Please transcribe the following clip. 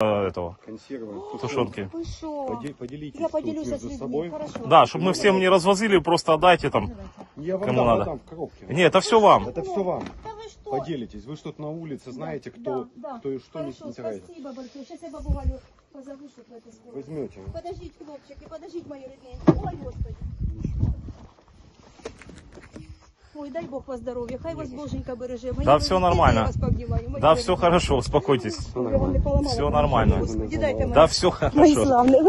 э, этого, Консервы. тушенки. Вы что? Поде- Поделитесь Я тут поделюсь между с людьми, собой. хорошо. Да, чтобы мы всем не развозили, просто отдайте там. Я вам Кому дам, надо? отдам в коробке. Не, это все вам. Это все вам. Да вы что? Поделитесь. Вы что-то на улице знаете, кто, Да, да. кто и что не Хорошо, теряет. спасибо большое. Сейчас я бабу Галю позову, чтобы это сделать. Возьмете. Подождите, хлопчики, подождите, мої рідненькі. Ой, Господи. Ой, дай Бог вас здоров'я, хай вас Боженька береже. Мої Да, рідні, все нормально. я вас пообнімаю, мої Да, рідні. все хорошо, успокойтесь. Я вам не поламала. Все нормально. Господи, дайте Да, мені. все Мої хорошо. славні.